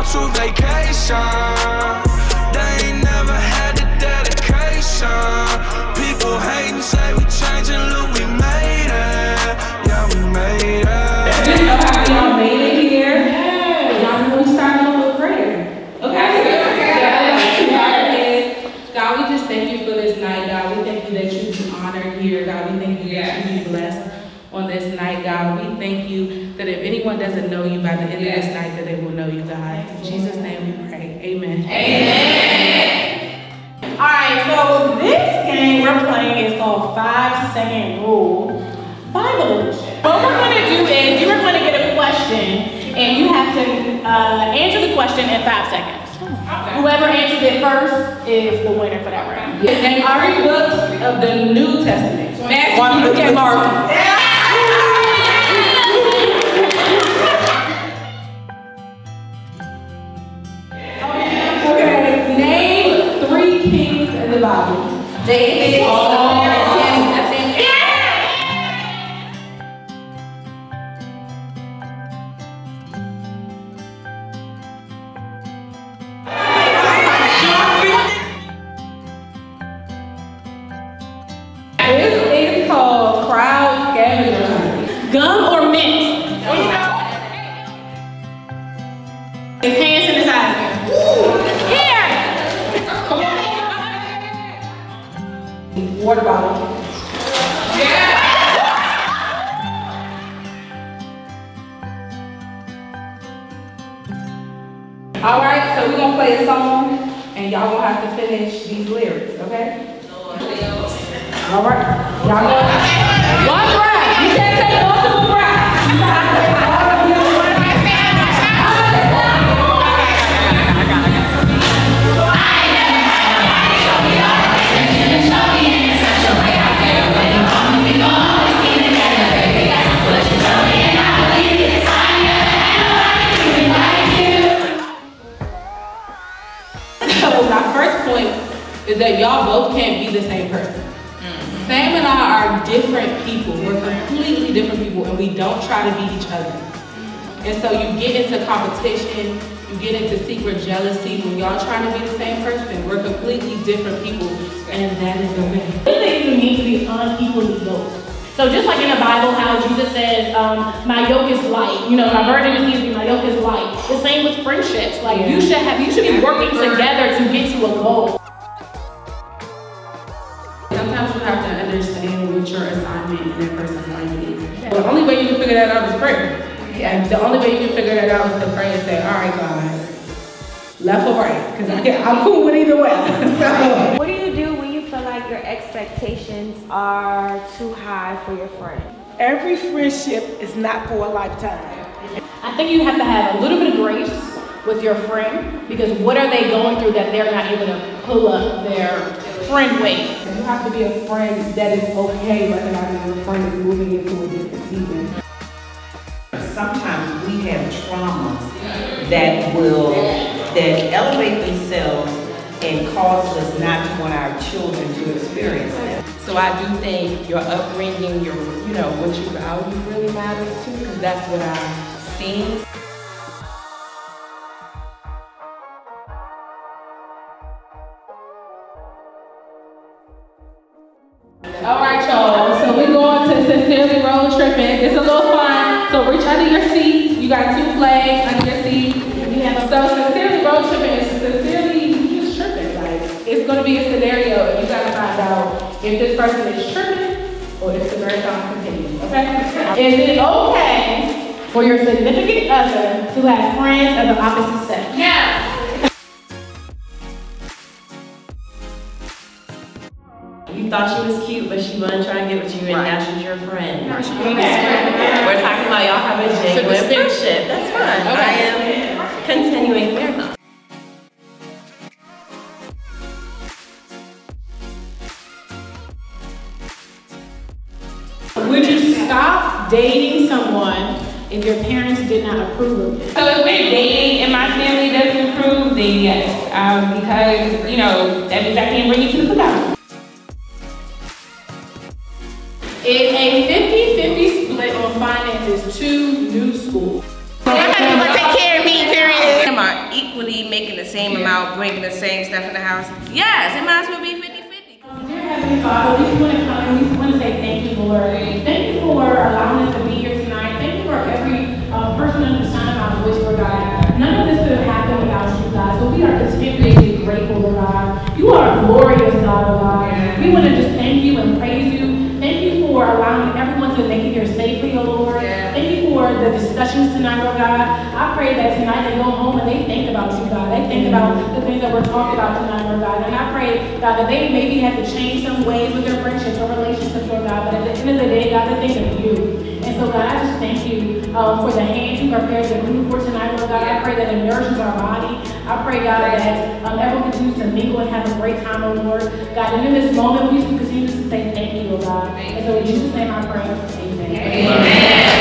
I forgot how to vacation. They ain't never had the dedication. People hating, say we changing, look, we made it. Yeah, we made it. Just so happy y'all made it here. Y'all know we started off with prayer. Okay? God, we just thank you for this night, God. We thank you that you be honored here, God. We thank you that you be blessed on this night, God. We thank you that if anyone doesn't know you by the end of this night, that they will know you, God. In Jesus' name we pray. Amen. Amen. Alright, so this game we're playing is called Five Second Rule Bible Edition. What we're gonna do is you're gonna get a question and you have to uh, answer the question in five seconds. Whoever answers it first is the winner for that round. Name three books of the New Testament. One, okay, Mark. Kings in the Bible. David. Here! Water bottle. All right, so we're gonna play a song, and y'all gonna have to finish these lyrics, okay? All right, y'all know. One breath. You can't take multiple breaths. So my first point is that y'all both can't be the same person. Sam and I are different people. We're completely different people, and we don't try to be each other. And so you get into competition, you get into secret jealousy when y'all trying to be the same person. We're completely different people, and that is okay. What does it even mean to be unequally yoked? So just like in the Bible, how Jesus says, um, my yoke is light, you know, my burden is easy, yoke is light. The same with friendships. Like you should have, you should be working together to get to a goal. Sometimes you have to understand what your assignment in that person's life is. The only way you can figure that out is prayer. Yeah. The only way you can figure that out is to pray and say, all right, God, left or right? Because I'm cool with either way. so. What do you do when you feel like your expectations are too high for your friend? Every friendship is not for a lifetime. I think you have to have a little bit of grace with your friend because what are they going through that they're not able to pull up their friend weight? You have to be a friend that is okay recognizing your friend is moving into a different season. Sometimes we have traumas that will, that elevate themselves and cause us not to want our children to experience them. So I do think your upbringing, your, you know, what you value really matters too, because that's what I've seen. All right, y'all. So we're going to Sincerely Road Tripping. It's a little fun. So reach under your seat. You got two flags under your seat. Have so Sincerely Road Tripping is sincerely just tripping. Like it's going to be a scenario, you got to find out if this person is tripping or if the marathon continues. Okay? Is it okay for your significant other to have friends of the opposite sex? Yeah. You thought she was cute, but she wasn't trying to get with you, and now she's your friend. We're talking about y'all have a genuine friendship. That's fine. I am continuing the marathon. Would you stop dating someone if your parents did not approve of it? So if we're dating and my family doesn't approve, then yes, um, because you know that means I can't bring you to the cookout. Is a 50-50 split on finances too new school? Take care of me, amount, bringing the same stuff in the house? Yes, it might as well be 50-50. Dear Heavenly Father, we just want to come and we just want to say thank you, Lord. Thank you for allowing us to be here tonight. Thank you for every uh, person under the sound of my voice, Lord God. None of this could have happened without you, God. So we are continuously grateful, Lord God. You are a glorious God, Lord God. We want to just thank you and praise you. Thank you for allowing everyone to make it here safely, oh Lord. Thank you for discussions tonight, Lord God. I pray that tonight they go home and they think about you, God. They think about the things that we're talking about tonight, Lord God. And I pray, God, that they maybe have to change some ways with their friendships or relationships, Lord God. But at the end of the day, God, they think of you. And so, God, I just thank you um, for the hands who prepared the food for tonight, Lord God. I pray that it nourishes our body. I pray, God, that um, everyone continues to mingle and have a great time, oh Lord. God, and in this moment, we continue to say thank you, oh God. And so in Jesus' name I pray. Amen. Amen.